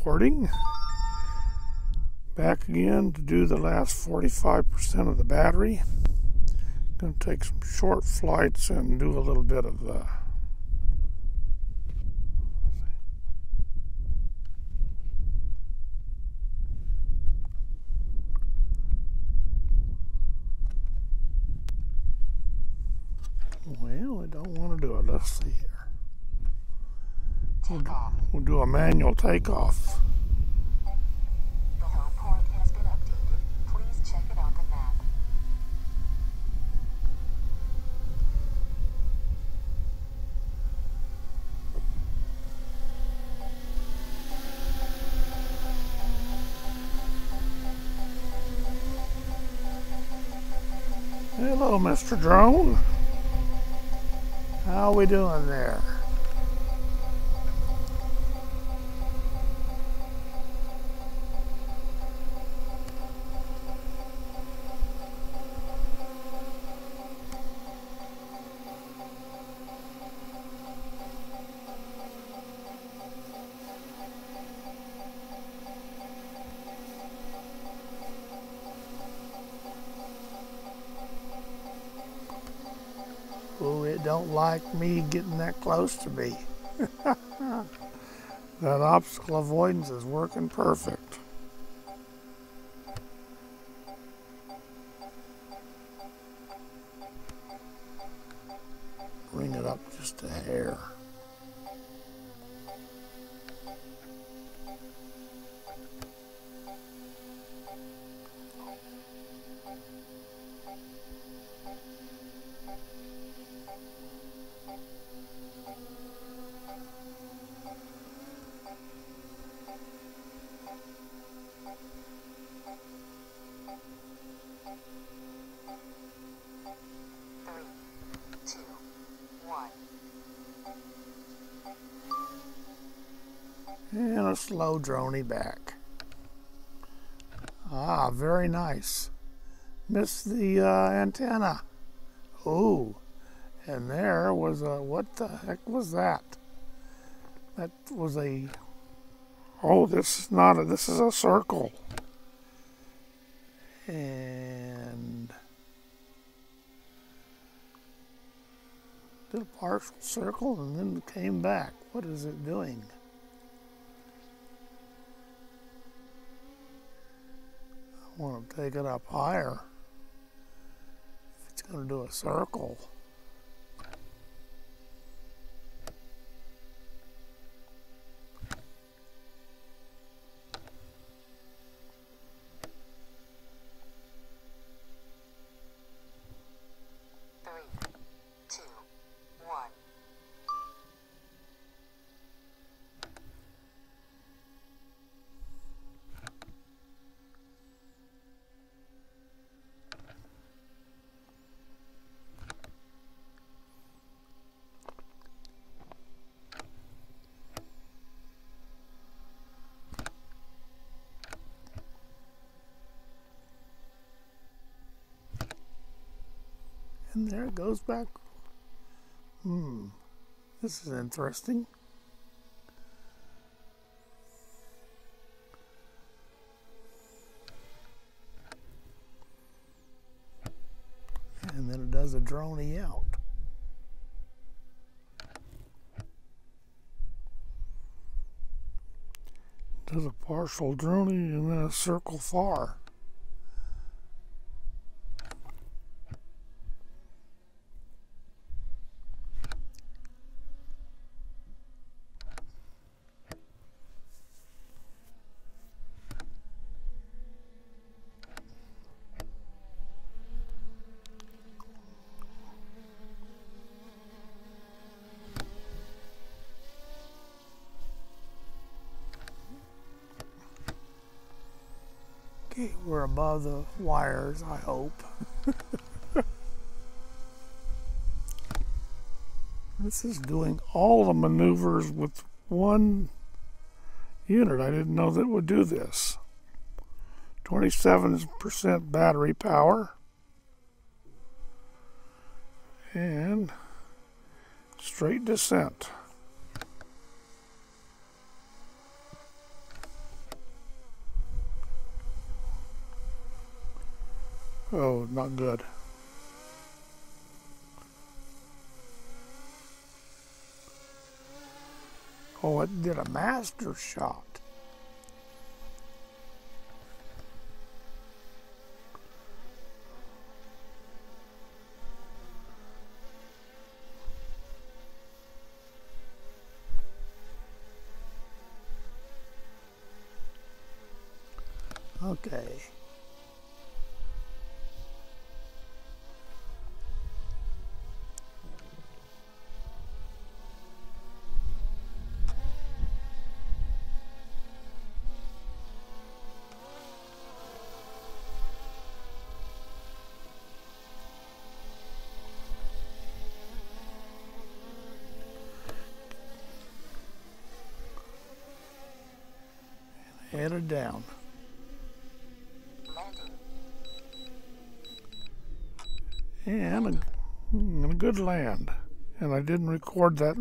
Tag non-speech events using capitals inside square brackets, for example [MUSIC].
reporting. Back again to do the last 45% of the battery. Going to take some short flights and do a little bit of uh, Well, I don't want to do it. Let's see here. We'll, we'll do a manual takeoff. The home point has been updated. Please check it on the map. Hello, Mr. Drone. How are we doing there? Oh, it don't like me getting that close to me. [LAUGHS] that obstacle avoidance is working perfect. Bring it up just a hair. And a slow dronie back. Ah, very nice. Missed the uh, antenna. Oh, and there was a, what the heck was that? That was a, oh, this is not a, this is a circle. And did a partial circle and then came back. What is it doing? I want to take it up higher. If it's going to do a circle. And there it goes back. Hmm. This is interesting. And then it does a dronie out. Does a partial dronie and then a circle far. We're above the wires, I hope. [LAUGHS] this is doing all the maneuvers with one unit. I didn't know that would do this. 27% battery power. And straight descent. Oh, not good. Oh, it did a master shot. Okay. Headed down. And a, and a good land. And I didn't record that